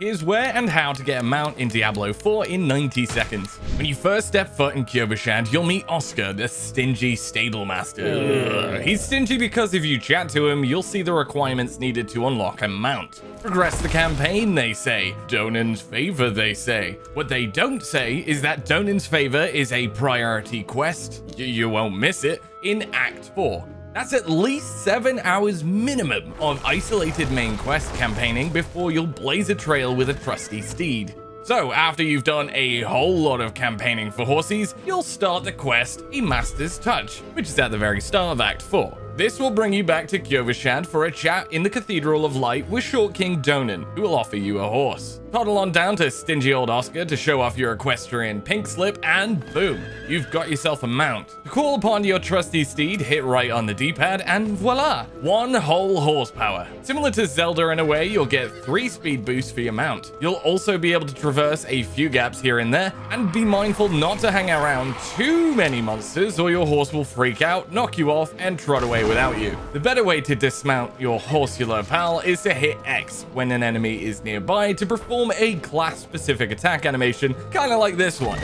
Here's where and how to get a mount in Diablo 4 in 90 seconds. When you first step foot in Kyovashad, you'll meet Oscar, the stingy stable master. Ugh. He's stingy because if you chat to him, you'll see the requirements needed to unlock a mount. Progress the campaign, they say. Donan's favor, they say. What they don't say is that Donan's favor is a priority quest. Y you won't miss it in Act 4. That's at least 7 hours minimum of isolated main quest campaigning before you'll blaze a trail with a trusty steed. So, after you've done a whole lot of campaigning for horses, you'll start the quest A Master's Touch, which is at the very start of Act 4. This will bring you back to Kyovashad for a chat in the Cathedral of Light with Short King Donan, who will offer you a horse. Toddle on down to stingy old Oscar to show off your equestrian pink slip, and boom, you've got yourself a mount. To call upon your trusty steed, hit right on the D-pad, and voila, one whole horsepower. Similar to Zelda in a way, you'll get three speed boosts for your mount. You'll also be able to traverse a few gaps here and there, and be mindful not to hang around too many monsters or your horse will freak out, knock you off, and trot away without you. The better way to dismount your horsular pal is to hit X when an enemy is nearby to perform perform a class-specific attack animation, kind of like this one.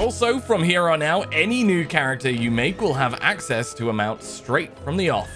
Also, from here on out, any new character you make will have access to a mount straight from the off.